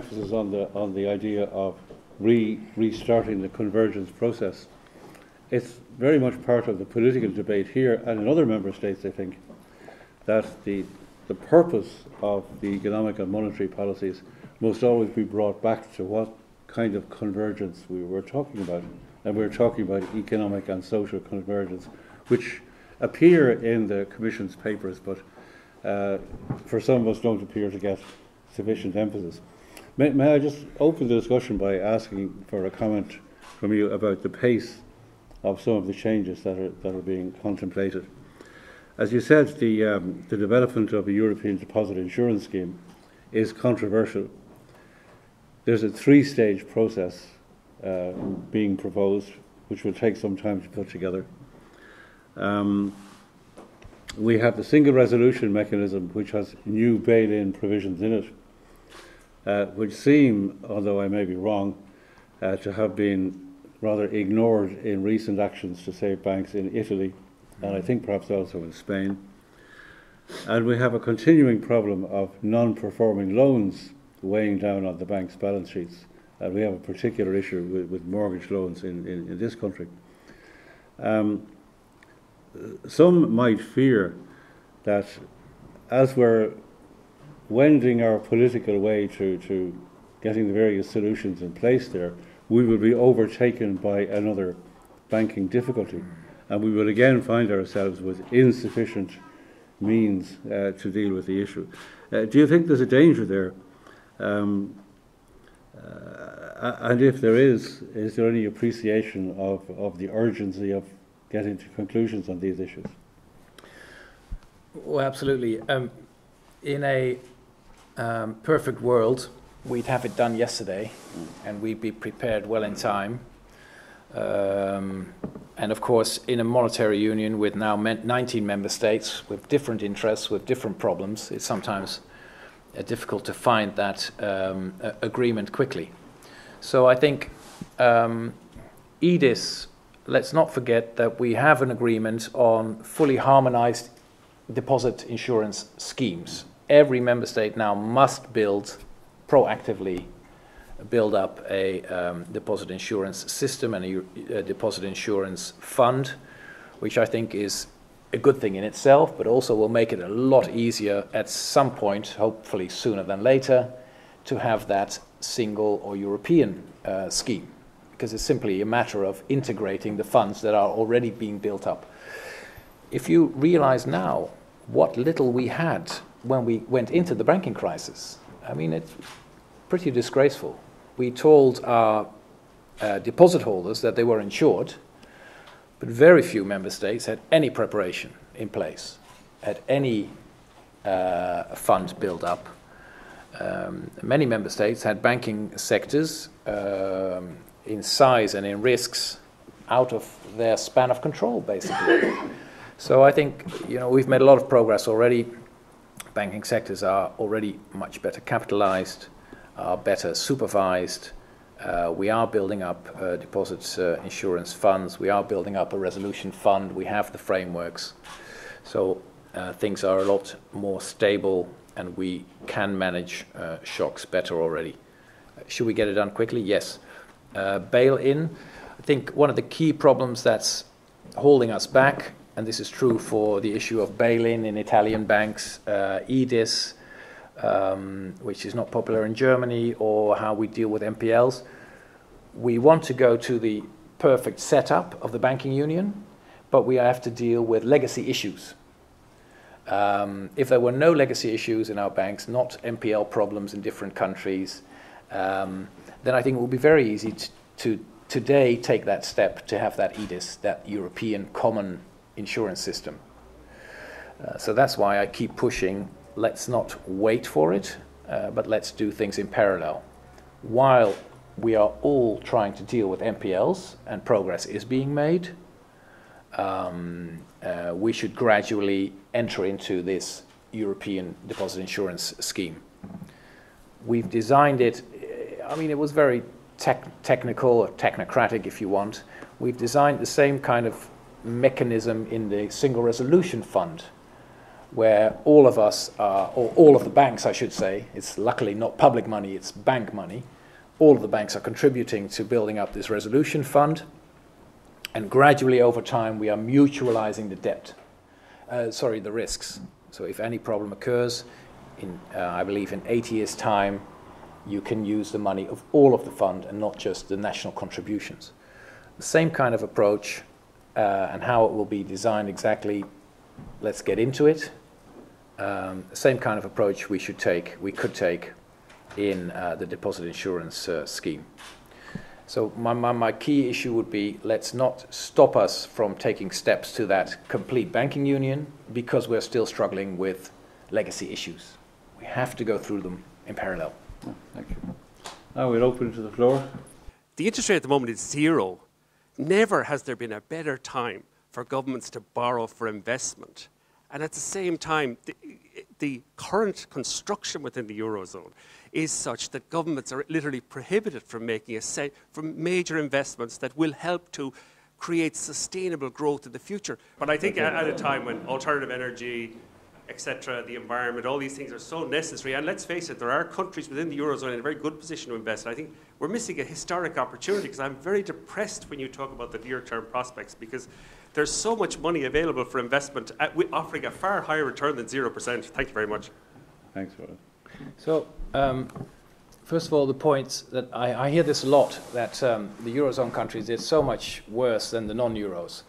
emphasis on the on the idea of re restarting the convergence process. It's very much part of the political debate here and in other member states, I think, that the the purpose of the economic and monetary policies must always be brought back to what kind of convergence we were talking about. And we we're talking about economic and social convergence, which appear in the Commission's papers, but uh, for some of us don't appear to get sufficient emphasis. May, may, I just open the discussion by asking for a comment from you about the pace of some of the changes that are, that are being contemplated? As you said, the, um, the development of a European deposit insurance scheme is controversial. There's a three stage process uh, being proposed, which will take some time to put together. Um, we have the single resolution mechanism, which has new bail in provisions in it, uh, which seem, although I may be wrong, uh, to have been rather ignored in recent actions to save banks in Italy and I think perhaps also in Spain. And we have a continuing problem of non performing loans weighing down on the bank's balance sheets. And we have a particular issue with, with mortgage loans in, in, in this country. Um, some might fear that as we're wending our political way to, to getting the various solutions in place there, we will be overtaken by another banking difficulty. And we will again find ourselves with insufficient means uh, to deal with the issue. Uh, do you think there's a danger there? Um, uh, and if there is, is there any appreciation of, of the urgency of getting to conclusions on these issues? Well, absolutely. Um, in a um, perfect world, we'd have it done yesterday and we'd be prepared well in time. Um, and of course, in a monetary union with now 19 member states with different interests, with different problems, it's sometimes uh, difficult to find that um, agreement quickly. So I think um, EDIS, let's not forget that we have an agreement on fully harmonized deposit insurance schemes. Every member state now must build proactively build up a um, deposit insurance system and a, a, deposit insurance fund, which I think is a good thing in itself, but also will make it a lot easier at some point, hopefully sooner than later, to have that single or European uh, scheme, because it's simply a matter of integrating the funds that are already being built up. If you realize now what little we had when we went into the banking crisis, I mean, it's pretty disgraceful we told our uh, deposit holders that they were insured, but very few member states had any preparation in place, had any uh, fund built up. Um, many member states had banking sectors um, in size and in risks out of their span of control, basically. so I think you know we've made a lot of progress already. Banking sectors are already much better capitalized are better supervised. Uh, we are building up uh, deposit uh, insurance funds. We are building up a resolution fund. We have the frameworks. So uh, things are a lot more stable and we can manage uh, shocks better already. Should we get it done quickly? Yes. Uh, bail in. I think one of the key problems that's holding us back, and this is true for the issue of bail in Italian banks, EDIS, um, which is not popular in Germany, or how we deal with NPLs. We want to go to the perfect setup of the banking union, but we have to deal with legacy issues. Um, if there were no legacy issues in our banks, not NPL problems in different countries, um, then I think it would be very easy to, to today take that step to have that EDIS, that European common insurance system. Uh, so that's why I keep pushing let's not wait for it, uh, but let's do things in parallel. While we are all trying to deal with NPLs and progress is being made, um, uh, we should gradually enter into this European deposit insurance scheme. We've designed it, I mean, it was very tech technical or technocratic, if you want. We've designed the same kind of mechanism in the Single Resolution Fund where all of us are, or all of the banks, I should say, it's luckily not public money, it's bank money. All of the banks are contributing to building up this resolution fund. And gradually over time, we are mutualizing the debt, uh, sorry, the risks. So if any problem occurs, in, uh, I believe in eight years' time, you can use the money of all of the fund and not just the national contributions. The same kind of approach uh, and how it will be designed exactly, let's get into it. Um, the same kind of approach we should take, we could take in uh, the deposit insurance uh, scheme. So my, my, my, key issue would be let's not stop us from taking steps to that complete banking union because we're still struggling with legacy issues. We have to go through them in parallel. Oh, thank you. Now we're open to the floor. The interest rate at the moment is zero. Never has there been a better time for governments to borrow for investment. And at the same time, the, the current construction within the Eurozone is such that governments are literally prohibited from making a set, from major investments that will help to create sustainable growth in the future. But I think at a time when alternative energy, etc., the environment, all these things are so necessary. And let's face it, there are countries within the Eurozone in a very good position to invest. And I think we're missing a historic opportunity because I'm very depressed when you talk about the near term prospects because there's so much money available for investment, at, offering a far higher return than 0%. Thank you very much. Thanks, Roland. So, um, first of all, the points that I, I hear this a lot that um, the Eurozone countries did so much worse than the non Euros.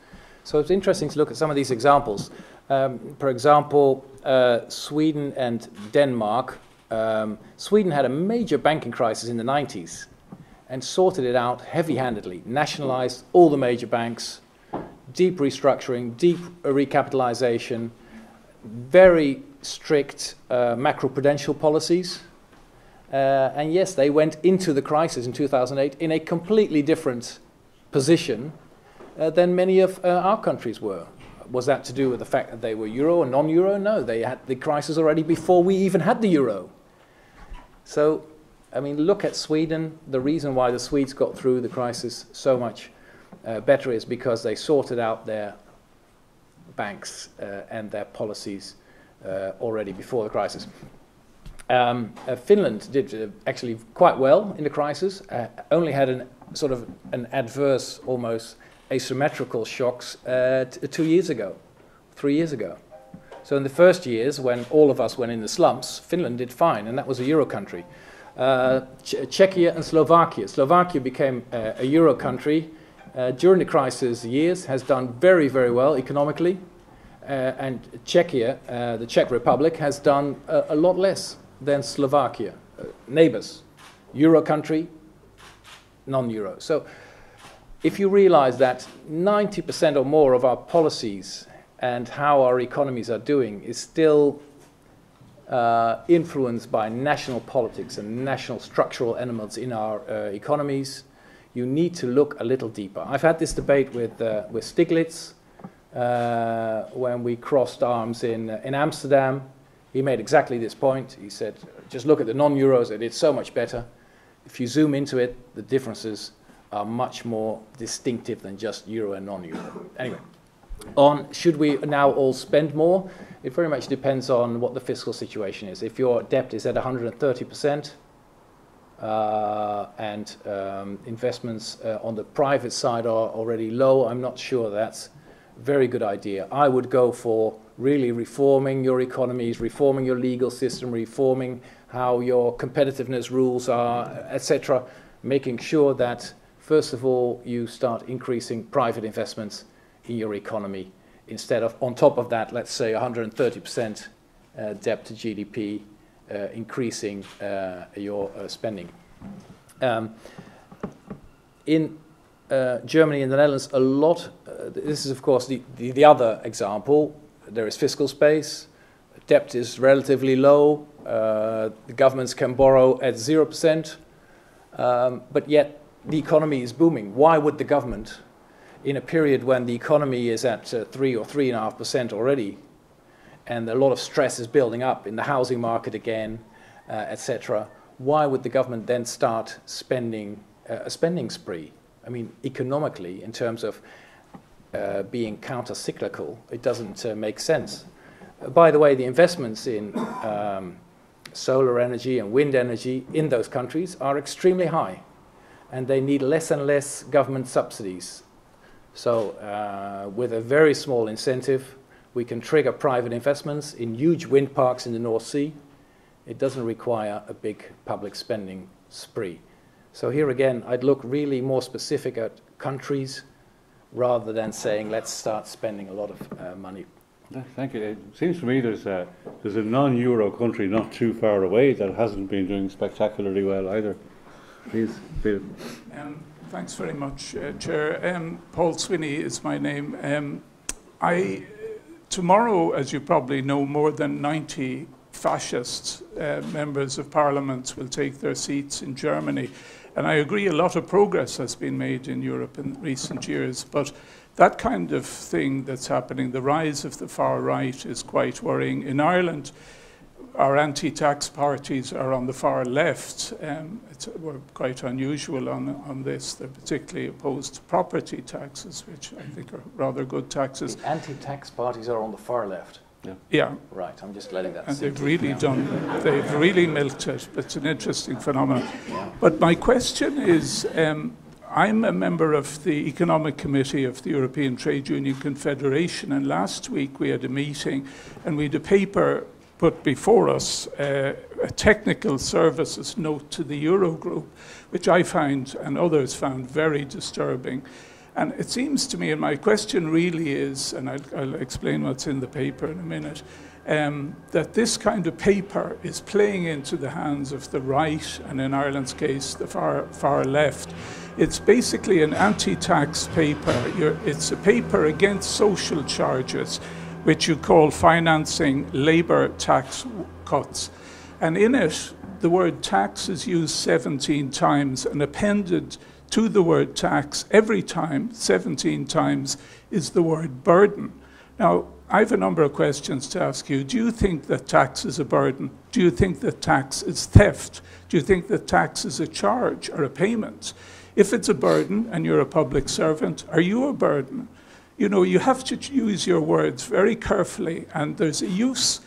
So, it's interesting to look at some of these examples. Um, for example, uh, Sweden and Denmark. Um, Sweden had a major banking crisis in the 90s and sorted it out heavy handedly, nationalized all the major banks, deep restructuring, deep recapitalization, very strict uh, macroprudential policies. Uh, and yes, they went into the crisis in 2008 in a completely different position uh, than many of uh, our countries were. Was that to do with the fact that they were euro and non euro? No, they had the crisis already before we even had the euro. So, I mean, look at Sweden. The reason why the Swedes got through the crisis so much uh, better is because they sorted out their banks uh, and their policies uh, already before the crisis. Um, uh, Finland did uh, actually quite well in the crisis, uh, only had an sort of an adverse, almost asymmetrical shocks two years ago, three years ago. So in the first years, when all of us went in the slumps, Finland did fine, and that was a euro country. Uh, Ch Czechia and Slovakia. Slovakia became uh, a euro country uh, during the crisis years, has done very, very well economically. Uh, and Czechia, uh, the Czech Republic, has done a, a lot less than Slovakia, uh, neighbors, euro country, non euro. So if you realize that 90% or more of our policies and how our economies are doing is still uh, influenced by national politics and national structural elements in our uh, economies, you need to look a little deeper. I've had this debate with, uh, with Stiglitz uh, when we crossed arms in, uh, in Amsterdam. He made exactly this point. He said, just look at the non euros, it's so much better. If you zoom into it, the differences are much more distinctive than just euro and non euro. Anyway, on should we now all spend more? It very much depends on what the fiscal situation is. If your debt is at 130 percent, uh, and um, investments uh, on the private side are already low. I'm not sure that's a very good idea. I would go for really reforming your economies, reforming your legal system, reforming how your competitiveness rules are, etc., making sure that, first of all, you start increasing private investments in your economy. Instead of, on top of that, let's say 130% uh, debt to GDP uh, increasing uh, your uh, spending. Um, in Germany and the Netherlands, a lot, this is of course the, the, the, other example, there is fiscal space, debt is relatively low, the governments can borrow at 0%, um, but yet the economy is booming. Why would the government, in a period when the economy is at uh, 3 or 3.5% already, and a lot of stress is building up in the housing market again, uh, etc., why would the government then start spending uh, a spending spree? I mean, economically, in terms of uh, being counter cyclical, it doesn't uh, make sense. Uh, by the way, the investments in um, solar energy and wind energy in those countries are extremely high, and they need less and less government subsidies. So, uh, with a very small incentive, we can trigger private investments in huge wind parks in the North Sea. It doesn't require a big public spending spree. So, here again, I'd look really more specific at countries rather than saying let's start spending a lot of uh, money. Thank you. It seems to me there's a, there's a non-euro country not too far away that hasn't been doing spectacularly well either. Please. Um, thanks very much, uh, Chair. Um, Paul Sweeney is my name. Um, I, tomorrow, as you probably know, more than 90 fascist uh, members of parliament will take their seats in Germany. And I agree a lot of progress has been made in Europe in recent years, but that kind of thing that's happening, the rise of the far right, is quite worrying. In Ireland, our anti-tax parties are on the far left. Um, we're quite unusual on, on this. They're particularly opposed to property taxes, which I think are rather good taxes. The anti-tax parties are on the far left. Yeah. yeah. Right, I'm just letting that And they've really done, they've really milked it. It's an interesting phenomenon. Yeah. But my question is, um, I'm a member of the Economic Committee of the European Trade Union Confederation, and last week we had a meeting and we had a paper put before us, uh, a technical services note to the Eurogroup, which I find and others found very disturbing. And it seems to me, and my question really is, and I'll, I'll explain what's in the paper in a minute, um, that this kind of paper is playing into the hands of the right, and in Ireland's case, the far, far left. It's basically an anti tax paper. You're, it's a paper against social charges, which you call financing labour tax cuts. And in it, the word tax is used 17 times and appended to the word tax every time, 17 times, is the word burden. Now, I have a number of questions to ask you. Do you think that tax is a burden? Do you think that tax is theft? Do you think that tax is a charge or a payment? If it's a burden and you're a public servant, are you a burden? You know, you have to use your words very carefully, and there's a use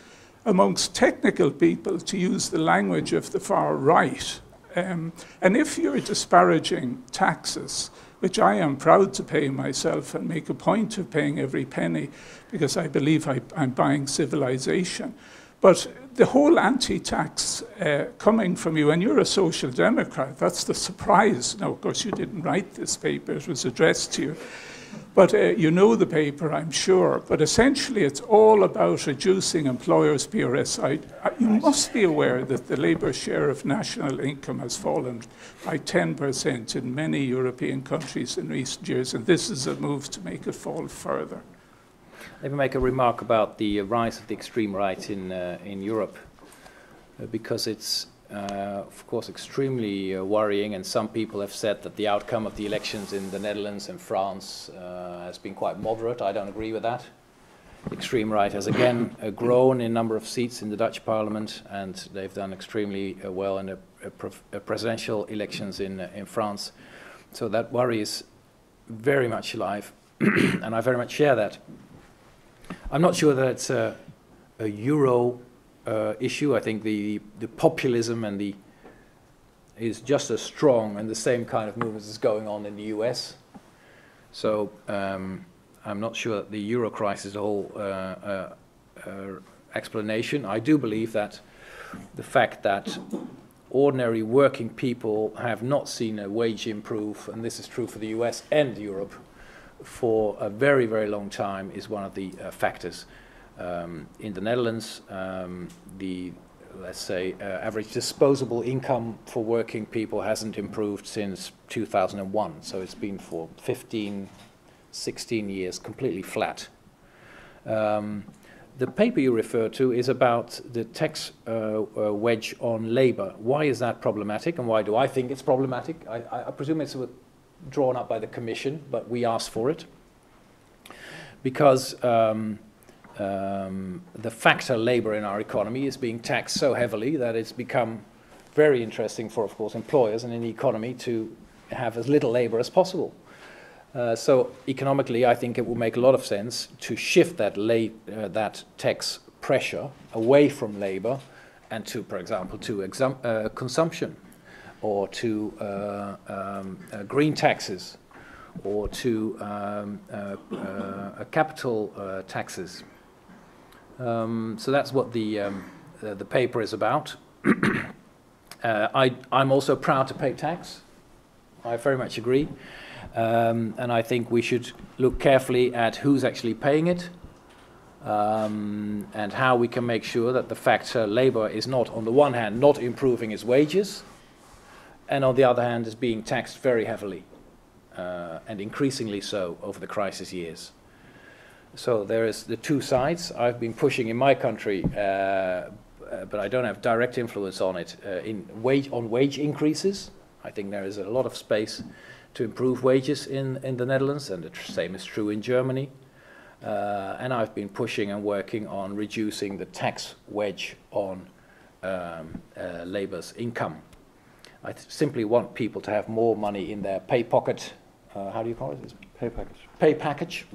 amongst technical people to use the language of the far right um, and if you're disparaging taxes, which I am proud to pay myself and make a point of paying every penny because I believe I, am buying civilization. But the whole anti tax uh, coming from you, and you're a social democrat, that's the surprise. Now, of course, you didn't write this paper, it was addressed to you. But uh, you know the paper, I'm sure. But essentially, it's all about reducing employers' PRS. I, I, you must be aware that the labour share of national income has fallen by 10% in many European countries in recent years, and this is a move to make it fall further. Let me make a remark about the rise of the extreme right in, uh, in Europe, uh, because it's of course, extremely uh, worrying, and some people have said that the outcome of the elections in the Netherlands and France uh, has been quite moderate. I don't agree with that. Extreme right has again uh, grown in number of seats in the Dutch parliament, and they've done extremely uh, well in the presidential elections in, uh, in France. So that worry is very much alive, and I very much share that. I'm not sure that it's a, a euro uh, issue. I think the, the populism and the is just as strong and the same kind of movements is going on in the US. So um, I'm not sure that the euro crisis is a whole uh, uh, uh, explanation. I do believe that the fact that ordinary working people have not seen a wage improve, and this is true for the US and Europe, for a very, very long time is one of the uh, factors. Um, in the Netherlands, um, the let's say uh, average disposable income for working people hasn't improved since 2001. So it's been for 15, 16 years completely flat. Um, the paper you refer to is about the tax uh, uh, wedge on labor. Why is that problematic and why do I think it's problematic? I, I presume it's drawn up by the Commission, but we asked for it. Because um, um, the factor labor in our economy is being taxed so heavily that it's become very interesting for, of course, employers and in the economy to have as little labor as possible. Uh, so economically, I think it will make a lot of sense to shift that, uh, that tax pressure away from labor and to, for example, to uh, consumption or to uh, um, uh, green taxes or to um, uh, capital taxes. Um, so that's what the, um, uh, the paper is about. Uh, I, I'm also proud to pay tax. I very much agree. Um, and I think we should look carefully at who's actually paying it um, and how we can make sure that the fact uh, labor is not, on the one hand, not improving its wages, and on the other hand, is being taxed very heavily uh, and increasingly so over the crisis years. So there is the two sides. I've been pushing in my country uh, uh, but I don't have direct influence on it, uh, in wage, on wage increases. I think there is a lot of space to improve wages in, in the Netherlands, and the same is true in Germany. Uh, and I've been pushing and working on reducing the tax wedge on um, uh, labor's income. I simply want people to have more money in their pay pocket. Uh, how do you call it? Pay package. Pay package.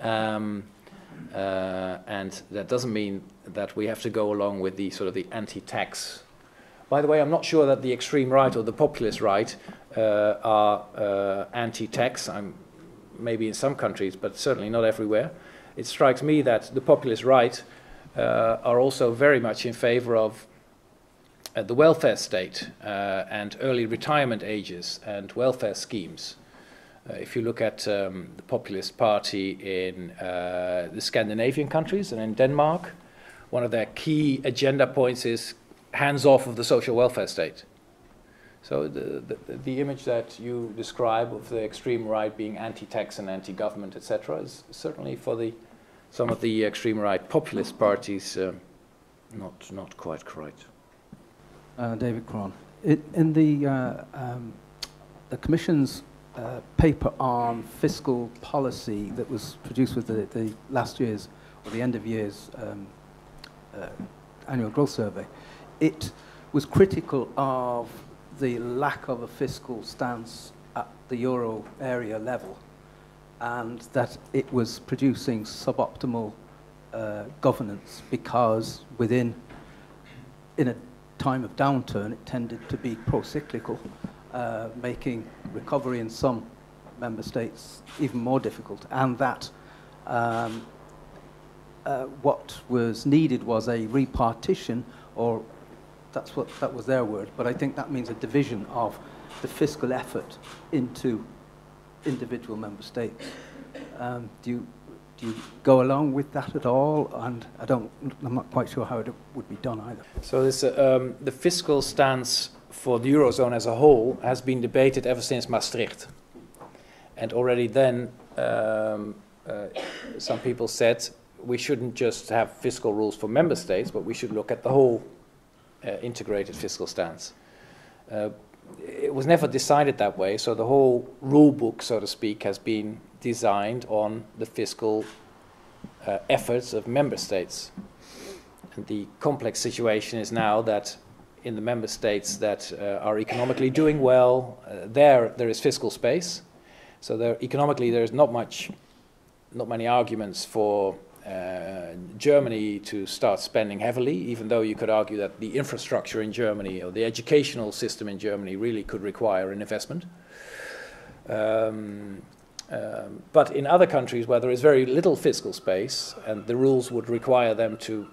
Um, uh, and that doesn't mean that we have to go along with the sort of the anti-tax. By the way, I'm not sure that the extreme right or the populist right uh, are uh, anti-tax. I'm maybe in some countries, but certainly not everywhere. It strikes me that the populist right uh, are also very much in favor of uh, the welfare state uh, and early retirement ages and welfare schemes. Uh, if you look at um, the Populist Party in uh, the Scandinavian countries and in Denmark, one of their key agenda points is hands off of the social welfare state. So the, the, the image that you describe of the extreme right being anti-tax and anti-government, etc., is certainly for the some of the extreme right populist parties uh, not not quite correct. Uh, David Cron. In the uh, um, the Commission's uh, paper on fiscal policy that was produced with the, the last year's or the end of year's um, uh, annual growth survey, it was critical of the lack of a fiscal stance at the euro area level and that it was producing suboptimal uh, governance because within in a time of downturn it tended to be pro-cyclical uh, making recovery in some member states even more difficult, and that um, uh, what was needed was a repartition, or that's what that was their word, but I think that means a division of the fiscal effort into individual member states. Um, do you do you go along with that at all? And I don't, I'm not quite sure how it would be done either. So this, uh, um, the fiscal stance for the Eurozone as a whole has been debated ever since Maastricht. And already then, um, uh, some people said we shouldn't just have fiscal rules for member states, but we should look at the whole uh, integrated fiscal stance. Uh, it was never decided that way, so the whole rule book, so to speak, has been designed on the fiscal uh, efforts of member states. And the complex situation is now that in the member states that uh, are economically doing well, uh, there there is fiscal space. So there, economically, there is not much, not many arguments for uh, Germany to start spending heavily, even though you could argue that the infrastructure in Germany or the educational system in Germany really could require an investment. Um, um, but in other countries where there is very little fiscal space and the rules would require them to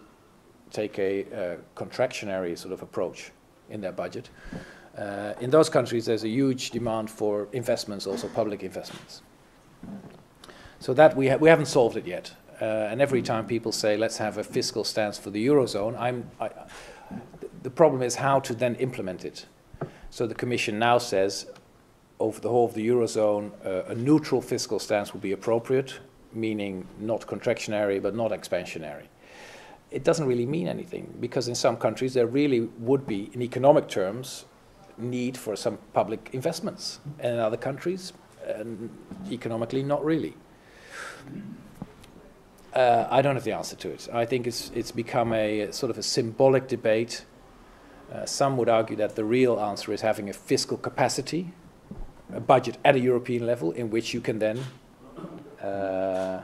take a, a contractionary sort of approach in their budget. Uh, in those countries, there's a huge demand for investments, also public investments. So that we, ha we haven't solved it yet. Uh, and every time people say, let's have a fiscal stance for the Eurozone, I'm, I, the problem is how to then implement it. So the Commission now says, over the whole of the Eurozone, uh, a neutral fiscal stance would be appropriate, meaning not contractionary but not expansionary it doesn't really mean anything because in some countries there really would be, in economic terms, need for some public investments, and in other countries, economically, not really. Uh, I don't have the answer to it. I think it's it's become a sort of a symbolic debate. Uh, some would argue that the real answer is having a fiscal capacity, a budget at a European level, in which you can then uh, uh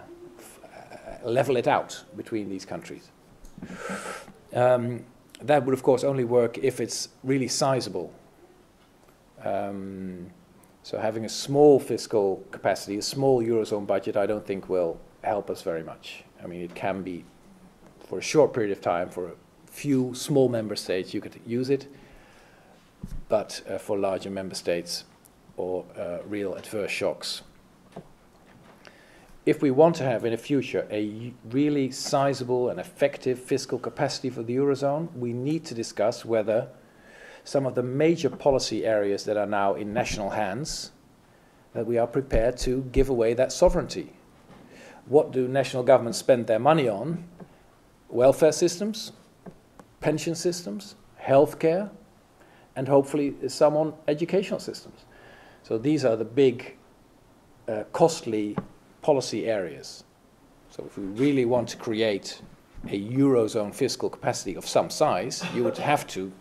level it out between these countries. Um, that would, of course, only work if it's really sizable. Um, so having a small fiscal capacity, a small eurozone budget, I don't think will help us very much. I mean, it can be for a short period of time for a few small member states you could use it, but uh, for larger member states or uh, real adverse shocks. If we want to have in the future a really sizable and effective fiscal capacity for the Eurozone, we need to discuss whether some of the major policy areas that are now in national hands, that we are prepared to give away that sovereignty. What do national governments spend their money on? Welfare systems, pension systems, healthcare, and hopefully some on educational systems. So these are the big, uh, costly policy areas. So if we really want to create a Eurozone fiscal capacity of some size, you would have to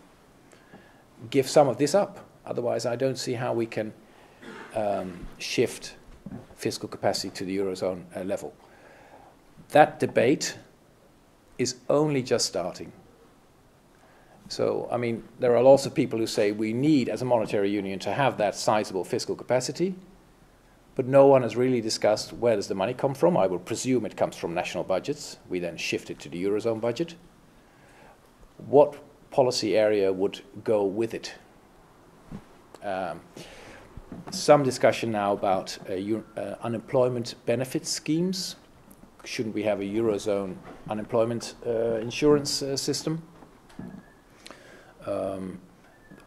give some of this up. Otherwise, I don't see how we can um, shift fiscal capacity to the Eurozone uh, level. That debate is only just starting. So, I mean, there are lots of people who say we need, as a monetary union, to have that sizable fiscal capacity, but no one has really discussed where does the money come from. I would presume it comes from national budgets. We then shift it to the Eurozone budget. What policy area would go with it? Um, some discussion now about uh, uh, unemployment benefit schemes. Shouldn't we have a Eurozone unemployment uh, insurance uh, system? Um,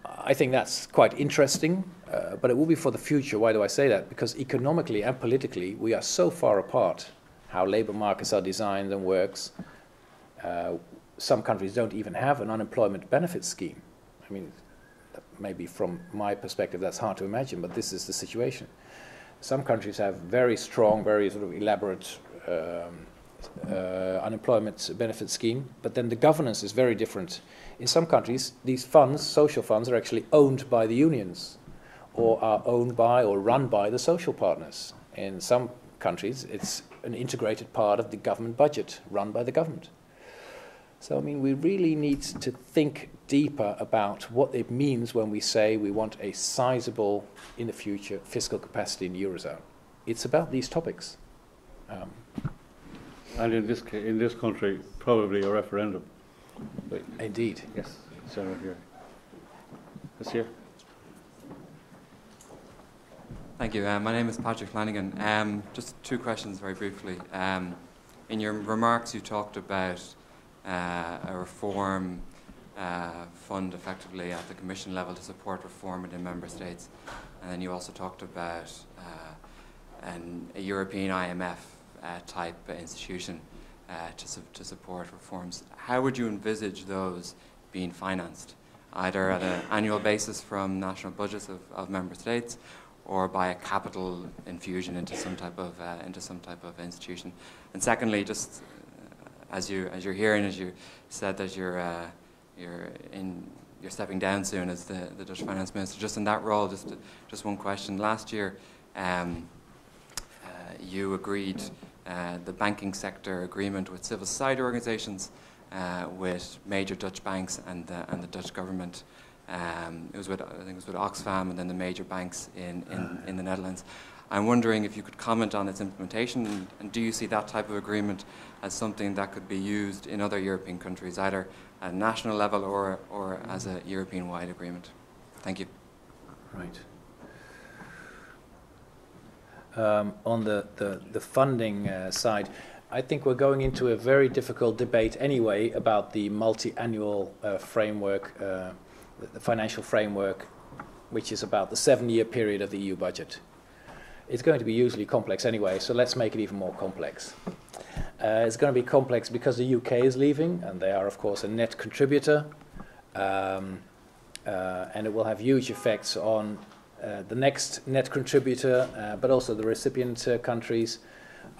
I think that's quite interesting, uh, but it will be for the future. Why do I say that? Because economically and politically, we are so far apart. How labor markets are designed and works. Uh, some countries don't even have an unemployment benefit scheme. I mean, maybe from my perspective, that's hard to imagine, but this is the situation. Some countries have very strong, very sort of elaborate um, uh, unemployment benefit scheme, but then the governance is very different. In some countries, these funds, social funds, are actually owned by the unions or are owned by or run by the social partners. In some countries, it's an integrated part of the government budget run by the government. So, I mean, we really need to think deeper about what it means when we say we want a sizable, in the future, fiscal capacity in the Eurozone. It's about these topics. Um, and in this, in this country, probably a referendum. But Indeed. Yes, Senator here. This here. Thank you. Uh, my name is Patrick Flanagan. Um, just two questions very briefly. Um, in your remarks, you talked about uh, a reform uh, fund effectively at the Commission level to support reform within Member States. And then you also talked about uh, an, a European IMF uh, type institution uh, to, su to support reforms. How would you envisage those being financed? Either at an annual basis from national budgets of, of member states or by a capital infusion into some type of uh, into some type of institution. And secondly, just as you as you're hearing, as you said that you're uh, you're in you're stepping down soon as the, the Dutch finance minister. Just in that role, just just one question. Last year, um, uh, you agreed uh, the banking sector agreement with civil society organisations, uh, with major Dutch banks and the, and the Dutch government. Um, it was with I think it was with Oxfam and then the major banks in, in, in the Netherlands. I'm wondering if you could comment on its implementation and, and, do you see that type of agreement as something that could be used in other European countries, either at national level or, or as a European wide agreement? Thank you. Right. Um, on the, the, the funding uh, side, I think we're going into a very difficult debate anyway about the multi-annual uh, framework, uh, the financial framework, which is about the seven-year period of the EU budget it's going to be usually complex anyway, so let's make it even more complex. Uh, it's going to be complex because the UK is leaving, and they are, of course, a net contributor, um, uh, and it will have huge effects on uh, the next net contributor, uh, but also the recipient uh, countries.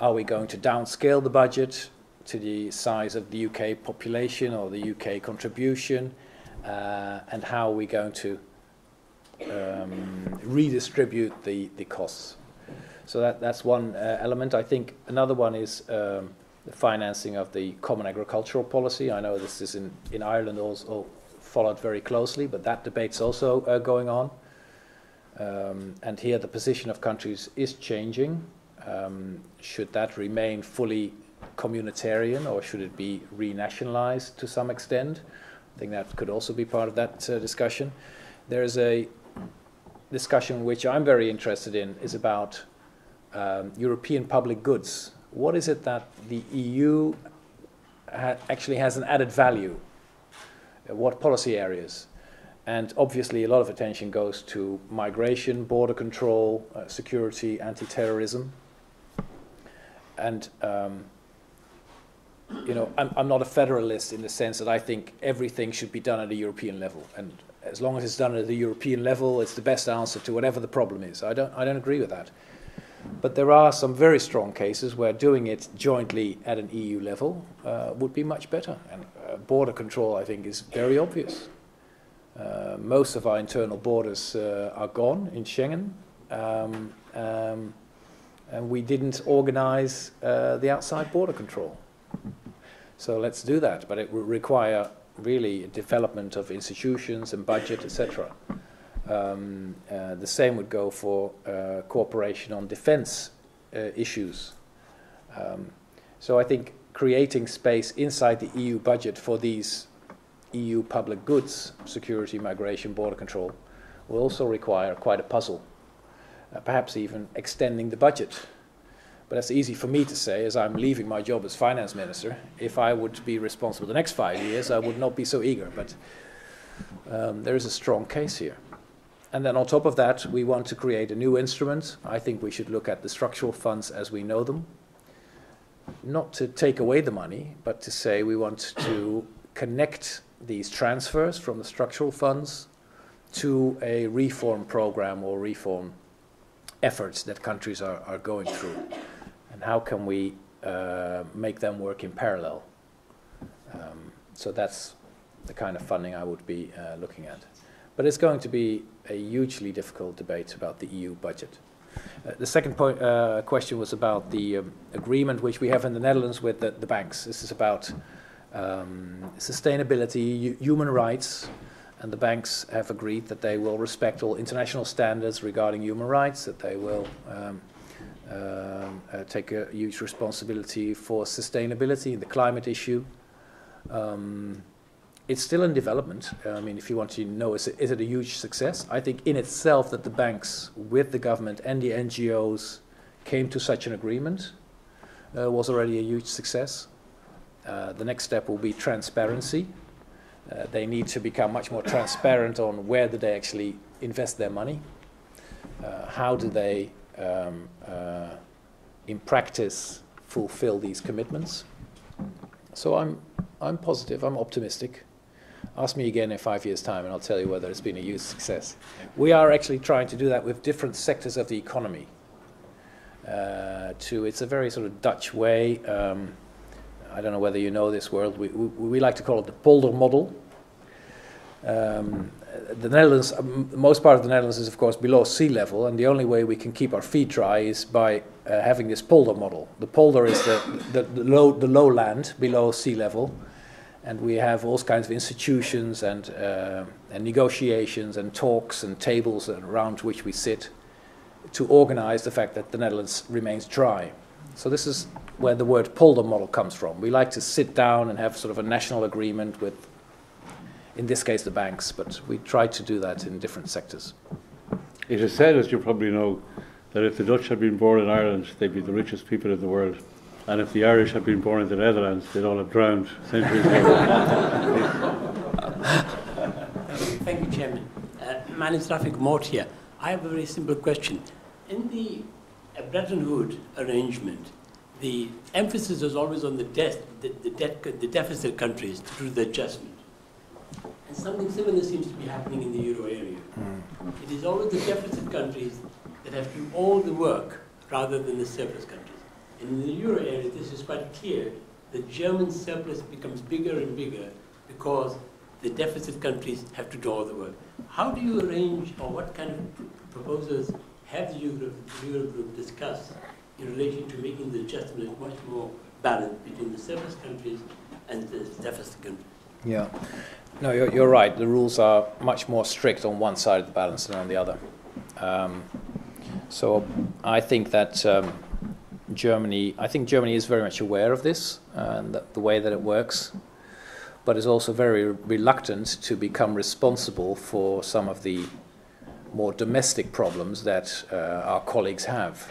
Are we going to downscale the budget to the size of the UK population or the UK contribution? Uh, and how are we going to um, redistribute the, the costs? So that, that's one uh, element. I think another one is um, the financing of the common agricultural policy. I know this is in, in Ireland also followed very closely, but that debate's also uh, going on. Um, and here the position of countries is changing. Um, should that remain fully communitarian or should it be renationalized to some extent? I think that could also be part of that uh, discussion. There is a discussion which I'm very interested in is about um, European public goods. What is it that the EU ha actually has an added value? Uh, what policy areas? And obviously, a lot of attention goes to migration, border control, uh, security, anti terrorism. And, um, you know, I'm, I'm not a federalist in the sense that I think everything should be done at a European level. And as long as it's done at the European level, it's the best answer to whatever the problem is. I don't, I don't agree with that. But there are some very strong cases where doing it jointly at an EU level uh, would be much better. And uh, border control, I think, is very obvious. Uh, most of our internal borders uh, are gone in Schengen. Um, um, and we didn't organize uh, the outside border control. So let's do that, but it will require really development of institutions and budget, etc. Um, uh, the same would go for uh, cooperation on defense uh, issues. Um, so I think creating space inside the EU budget for these EU public goods, security, migration, border control, will also require quite a puzzle, uh, perhaps even extending the budget. But that's easy for me to say as I'm leaving my job as finance minister. If I would be responsible the next five years, I would not be so eager. But um, there is a strong case here. And then on top of that, we want to create a new instrument. I think we should look at the structural funds as we know them. Not to take away the money, but to say we want to connect these transfers from the structural funds to a reform program or reform efforts that countries are, are going through. How can we uh, make them work in parallel? Um, so that's the kind of funding I would be uh, looking at. But it's going to be a hugely difficult debate about the EU budget. Uh, the second point, uh, question was about the um, agreement which we have in the Netherlands with the, the banks. This is about um, sustainability, human rights, and the banks have agreed that they will respect all international standards regarding human rights, that they will um, uh, uh, take a huge responsibility for sustainability, the climate issue. Um, it's still in development. I mean, if you want to know, is it, is it a huge success? I think in itself that the banks, with the government and the NGOs, came to such an agreement uh, was already a huge success. Uh, the next step will be transparency. Uh, they need to become much more transparent on where do they actually invest their money, uh, how do they, um, uh, in practice, fulfill these commitments. So I'm, I'm positive, I'm optimistic. Ask me again in five years' time, and I'll tell you whether it's been a huge success. We are actually trying to do that with different sectors of the economy. Uh, to it's a very sort of Dutch way. Um, I don't know whether you know this world. We, we, we like to call it the polder model. Um, the Netherlands, um, most part of the Netherlands is of course below sea level, and the only way we can keep our feet dry is by uh, having this polder model. The polder is the, the, the, low, the low land below sea level, and we have all kinds of institutions and, uh, and negotiations and talks and tables around which we sit to organize the fact that the Netherlands remains dry. So this is where the word polder model comes from. We like to sit down and have sort of a national agreement with, in this case, the banks, but we try to do that in different sectors. It is said, as you probably know, that if the Dutch had been born in Ireland, they'd be the richest people in the world. And if the Irish had been born in the Netherlands, they'd all have drowned centuries ago. Thank you, Chairman. Uh, my name is Rafik Mort here. I have a very simple question. In the uh, Bretton Woods arrangement, the emphasis was always on the debt, the, the, debt, the deficit countries to do the adjustment. And something similar seems to be happening in the euro area. Mm. It is always the deficit countries that have to do all the work rather than the surplus countries. And in the euro area, this is quite clear. The German surplus becomes bigger and bigger because the deficit countries have to do all the work. How do you arrange, or what kind of proposals have the Euro, Euro Group discussed in relation to making the adjustment much more balanced between the surplus countries and the deficit countries. Yeah. No, you're, you're right. The rules are much more strict on one side of the balance than on the other. Um, so I think that um, Germany, I think Germany is very much aware of this and the, way that it works, but is also very reluctant to become responsible for some of the more domestic problems that uh, our colleagues have.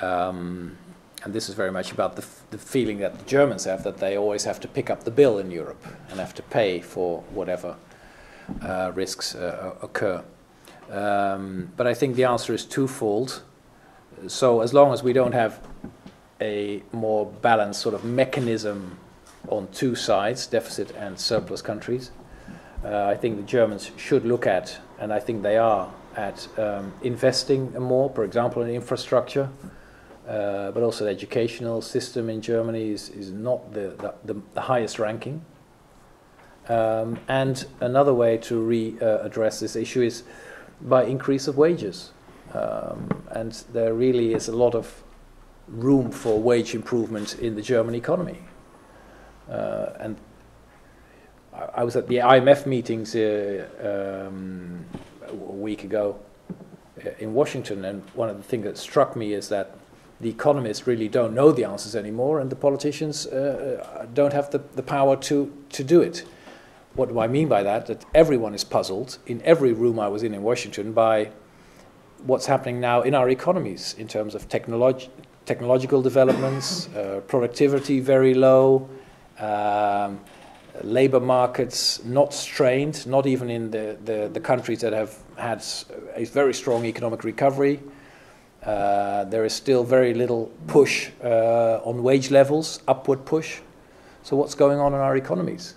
Um, and this is very much about the, the, feeling that the Germans have that they always have to pick up the bill in Europe and have to pay for whatever uh, risks uh, occur. Um, but I think the answer is twofold. So as long as we don't have a more balanced sort of mechanism on two sides, deficit and surplus countries, uh, I think the Germans should look at, and I think they are, at um, investing more, for example, in infrastructure. Uh, but also the educational system in Germany is, is not the, the, the highest ranking. Um, and another way to re-address uh, this issue is by increase of wages. Um, and there really is a lot of room for wage improvement in the German economy. Uh, and I, I, was at the IMF meetings uh, um, a week ago uh, in Washington, and one of the things that struck me is that the economists really don't know the answers anymore, and the politicians uh, uh, don't have the, the power to, to do it. What do I mean by that? That everyone is puzzled in every room I was in in Washington by what's happening now in our economies in terms of technolog technological developments, uh, productivity very low, um, labor markets not strained, not even in the, the, the countries that have had a very strong economic recovery. Uh, there is still very little push uh, on wage levels, upward push. So, what's going on in our economies?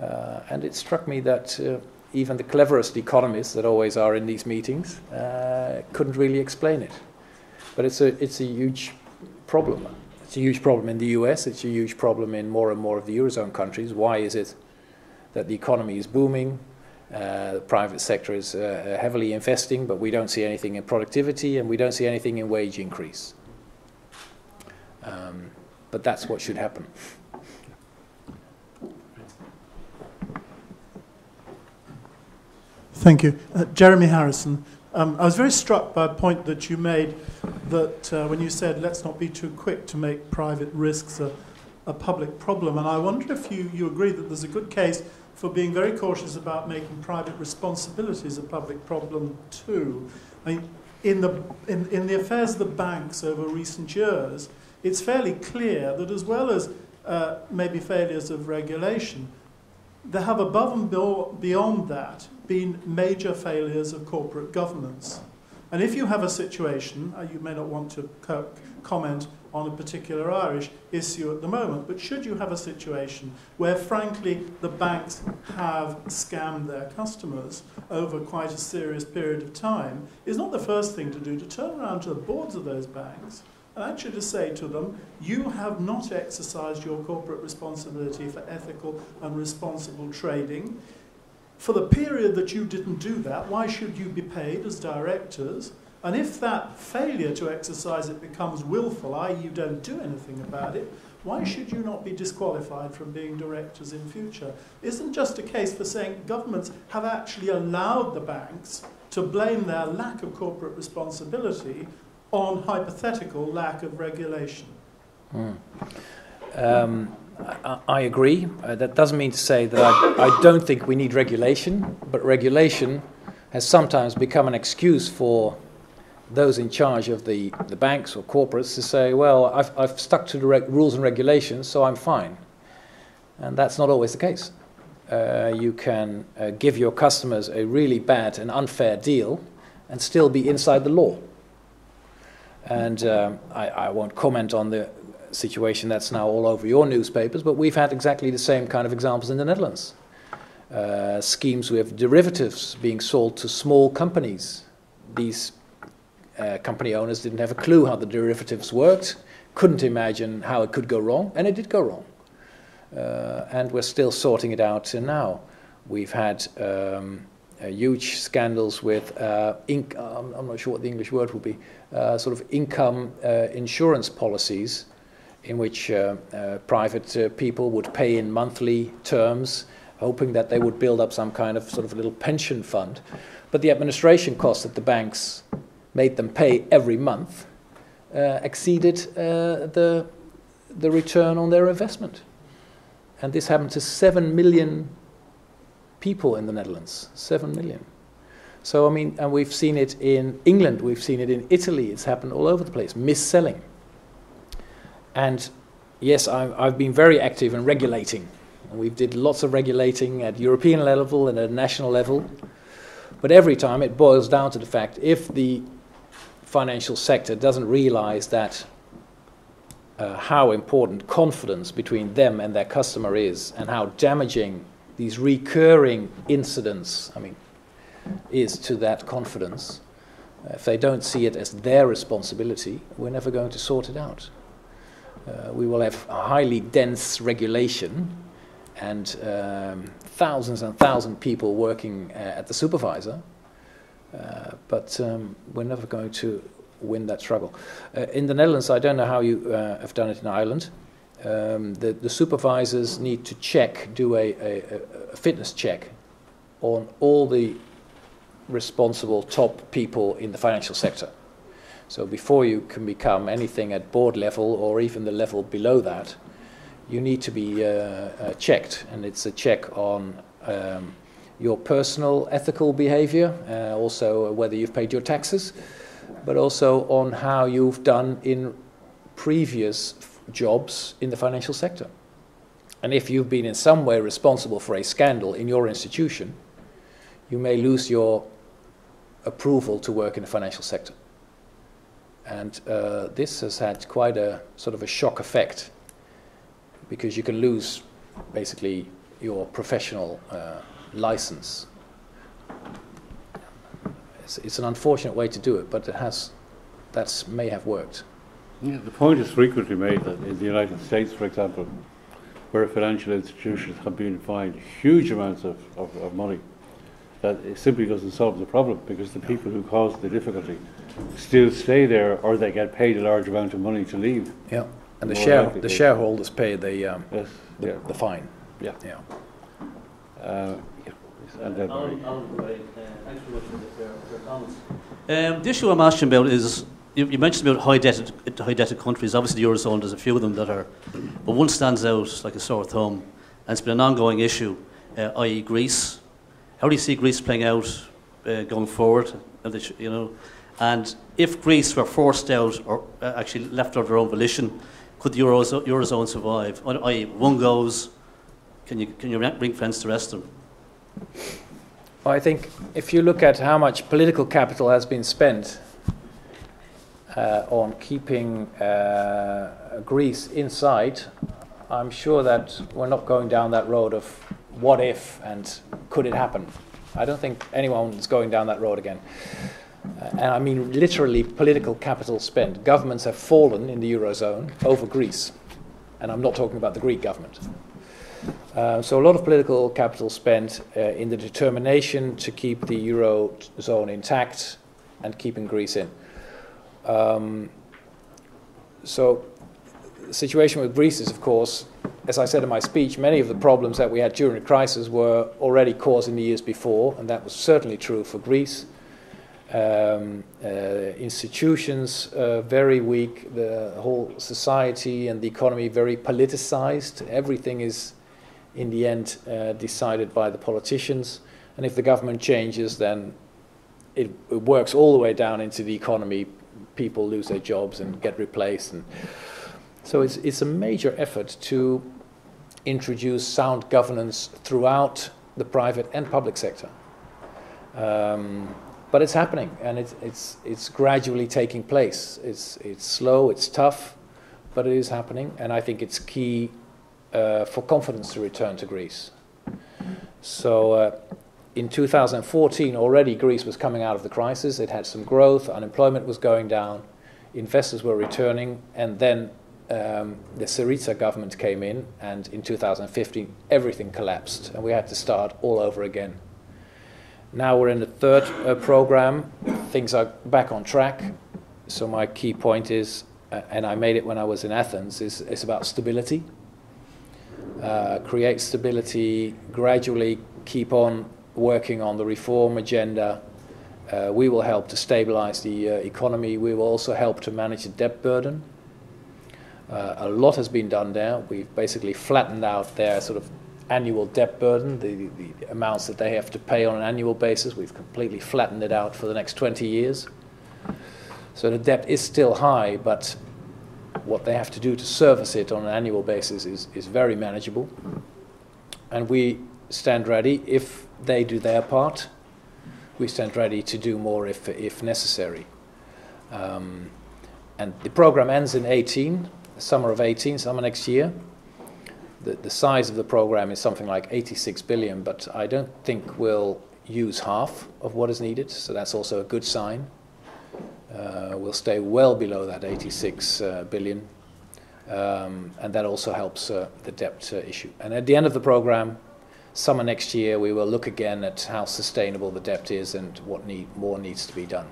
Uh, and it struck me that uh, even the cleverest economists that always are in these meetings uh, couldn't really explain it. But it's a, it's a huge problem. It's a huge problem in the US, it's a huge problem in more and more of the Eurozone countries. Why is it that the economy is booming? Uh, the private sector is uh, heavily investing, but we don't see anything in productivity and we don't see anything in wage increase. Um, but that's what should happen. Thank you. Uh, Jeremy Harrison. Um, I was very struck by a point that you made that uh, when you said, let's not be too quick to make private risks a, a public problem. And I wonder if you, you agree that there's a good case for being very cautious about making private responsibilities a public problem too. I mean, in the, in, in the affairs of the banks over recent years, it's fairly clear that as well as uh, maybe failures of regulation, there have above and beyond that been major failures of corporate governance. And if you have a situation, uh, you may not want to co comment on a particular Irish issue at the moment. But should you have a situation where, frankly, the banks have scammed their customers over quite a serious period of time, is not the first thing to do to turn around to the boards of those banks and actually to say to them, you have not exercised your corporate responsibility for ethical and responsible trading. For the period that you didn't do that, why should you be paid as directors? And if that failure to exercise it becomes willful, i.e., you don't do anything about it, why should you not be disqualified from being directors in future? Isn't just a case for saying governments have actually allowed the banks to blame their lack of corporate responsibility on hypothetical lack of regulation? Mm. Um, I, I, agree. Uh, that doesn't mean to say that I, I don't think we need regulation, but regulation has sometimes become an excuse for those in charge of the, the banks or corporates to say, well, I've, I've stuck to the rules and regulations, so I'm fine. And that's not always the case. Uh, you can uh, give your customers a really bad and unfair deal and still be inside the law. And um, I, I, won't comment on the situation that's now all over your newspapers, but we've had exactly the same kind of examples in the Netherlands. Uh, schemes with derivatives being sold to small companies. These uh, company owners didn't have a clue how the derivatives worked, couldn't imagine how it could go wrong, and it did go wrong. Uh, and we're still sorting it out now. We've had um, uh, huge scandals with uh, inc- I'm not sure what the English word would be, uh, sort of income insurance policies in which private people would pay in monthly terms, hoping that they would build up some kind of sort of little pension fund. But the administration costs that the banks made them pay every month uh, exceeded uh, the, the return on their investment. And this happened to 7 million people in the Netherlands. 7 million. So, I mean, and we've seen it in England, we've seen it in Italy, it's happened all over the place, mis-selling. And yes, I, I've been very active in regulating. We did lots of regulating at European level and at national level. But every time it boils down to the fact if the financial sector doesn't realize that uh, how important confidence between them and their customer is and how damaging these recurring incidents, I mean, is to that confidence. If they don't see it as their responsibility, we're never going to sort it out. Uh, we will have highly dense regulation and um, thousands and thousands of people working uh, at the supervisor, uh, but um, we're never going to win that struggle. Uh, in the Netherlands, I don't know how you uh, have done it in Ireland. Um, the, the, supervisors need to check, do a, a, a, fitness check on all the responsible top people in the financial sector. So before you can become anything at board level or even the level below that, you need to be uh, uh, checked, and it's a check on um, your personal ethical behavior, uh, also whether you've paid your taxes, but also on how you've done in previous jobs in the financial sector. And if you've been in some way responsible for a scandal in your institution, you may lose your approval to work in the financial sector. And uh, this has had quite a sort of a shock effect because you can lose basically your professional uh, license. It's, it's, an unfortunate way to do it, but it has, that may have worked. Yeah, the point is frequently made that in the United States, for example, where financial institutions have been fined huge amounts of, of, of money, that it simply doesn't solve the problem because the people who caused the difficulty still stay there or they get paid a large amount of money to leave. Yeah. And the, share, the shareholders pay the, um, yes, the, yeah. the fine. Yeah. Yeah. Uh, yeah. And then Alan, Alan, uh, thanks for your, your comments. Um, the issue I'm asking about is you, you mentioned about high debted, high debted countries. Obviously, the eurozone. There's a few of them that are, but one stands out like a sore thumb, and it's been an ongoing issue, uh, i.e., Greece. How do you see Greece playing out uh, going forward? You know, and if Greece were forced out or uh, actually left of their own volition, could the Eurozone, Eurozone survive? I.e., one goes, can you, can you ring fence the rest of them? Well, I think if you look at how much political capital has been spent uh, on keeping uh, Greece inside, I'm sure that we're not going down that road of what if and could it happen. I don't think anyone is going down that road again. Uh, and I mean literally political capital spent. Governments have fallen in the Eurozone over Greece. And I'm not talking about the Greek government. Uh, so a lot of political capital spent uh, in the determination to keep the Eurozone intact and keeping Greece in. Um, so the situation with Greece is, of course, as I said in my speech, many of the problems that we had during the crisis were already caused in the years before, and that was certainly true for Greece um, uh, institutions uh, very weak, the whole society and the economy very politicized. Everything is, in the end, uh, decided by the politicians. And if the government changes, then it, it, works all the way down into the economy. People lose their jobs and get replaced. And so it's, it's a major effort to introduce sound governance throughout the private and public sector. Um, but it's happening, and it's, it's, it's gradually taking place. It's, it's slow, it's tough, but it is happening, and I think it's key uh, for confidence to return to Greece. So uh, in 2014, already Greece was coming out of the crisis. It had some growth, unemployment was going down, investors were returning, and then um, the Syriza government came in, and in 2015, everything collapsed, and we had to start all over again. Now we're in the third uh, program. Things are back on track. So my key point is uh, and I made it when I was in Athens, is, is about stability. Uh, create stability, gradually keep on working on the reform agenda. Uh, we will help to stabilize the uh, economy. We will also help to manage the debt burden. Uh, a lot has been done there. We've basically flattened out their sort of annual debt burden, the, the amounts that they have to pay on an annual basis. We've completely flattened it out for the next 20 years. So the debt is still high, but what they have to do to service it on an annual basis is, is very manageable. And we stand ready if they do their part. We stand ready to do more if, if necessary. Um, and the program ends in 18, summer of 18, summer next year. The, the size of the program is something like 86 billion, but I don't think we'll use half of what is needed, so that's also a good sign. Uh, we'll stay well below that 86 uh, billion, um, and that also helps uh, the debt uh, issue. And at the end of the program, summer next year, we will look again at how sustainable the debt is and what need, more needs to be done.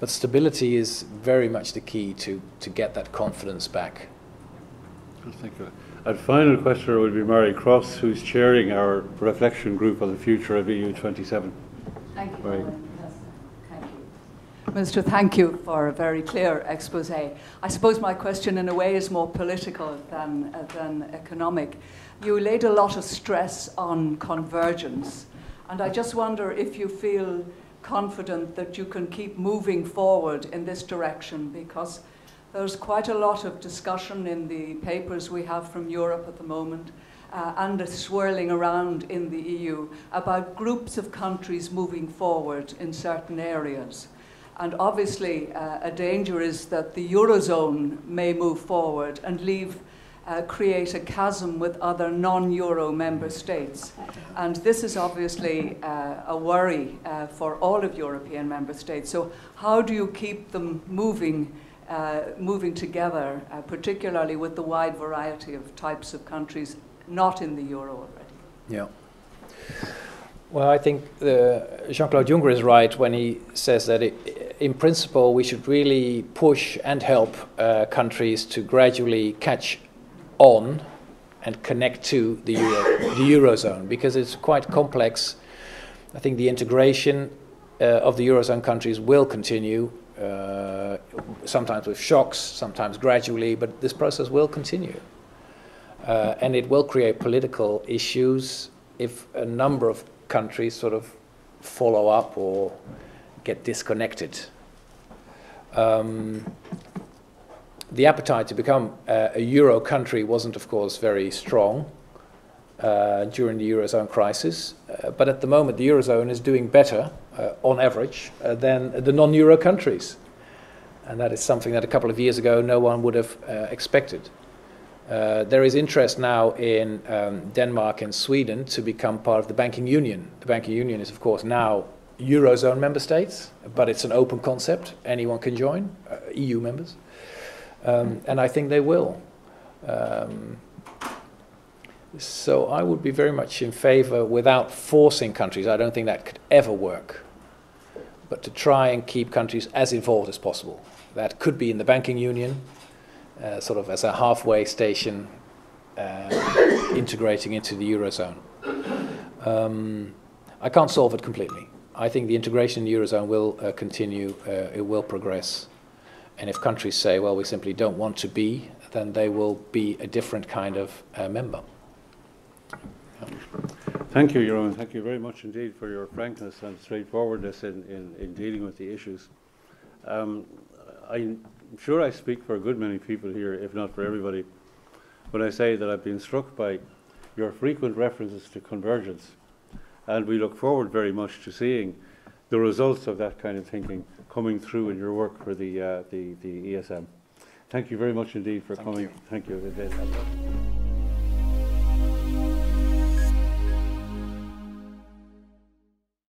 But stability is very much the key to, to get that confidence back. Thank you. And final question would be Mary Cross, who's chairing our reflection group on the future of EU 27. Thank you. Mary. Minister, thank you for a very clear expose. I suppose my question, in a way, is more political than, uh, than economic. You laid a lot of stress on convergence, and I just wonder if you feel confident that you can keep moving forward in this direction because there's quite a lot of discussion in the papers we have from Europe at the moment uh, and swirling around in the EU about groups of countries moving forward in certain areas. And obviously, uh, a danger is that the Eurozone may move forward and leave uh, create a chasm with other non Euro member states. And this is obviously uh, a worry uh, for all of European member states. So, how do you keep them moving? Uh, moving together, uh, particularly with the wide variety of types of countries not in the euro already. Yeah. Well, I think Jean Claude Juncker is right when he says that, it, in principle, we should really push and help uh, countries to gradually catch on and connect to the, Euro, the Eurozone because it's quite complex. I think the integration uh, of the Eurozone countries will continue, uh, sometimes with shocks, sometimes gradually, but this process will continue. Uh, and it will create political issues if a number of countries sort of follow up or get disconnected. Um, the appetite to become uh, a euro country wasn't, of course, very strong uh, during the eurozone crisis. Uh, but at the moment, the eurozone is doing better, uh, on average, uh, than the non-euro countries, and that is something that a couple of years ago no one would have uh, there is interest now in um, Denmark and Sweden to become part of the banking union. The banking union is, of course, now eurozone member states, but it's an open concept; anyone can join, EU members. Um, and I think they will. Um, so I would be very much in favor without forcing countries. I don't think that could ever work. But to try and keep countries as involved as possible. That could be in the banking union, uh, sort of as a halfway station uh, integrating into the Eurozone. Um, I can't solve it completely. I think the integration in the Eurozone will uh, continue, uh, it will progress. And if countries say, well, we simply don't want to be, then they will be a different kind of uh, member. Thank you, Jeroen. Thank you very much indeed for your frankness and straightforwardness in, in, in dealing with the issues. Um, I'm sure I speak for a good many people here, if not for everybody, when I say that I've been struck by your frequent references to convergence. And we look forward very much to seeing the results of that kind of thinking coming through in your work for the, uh, the, the ESM. Thank you very much indeed for Thank coming. You. Thank you.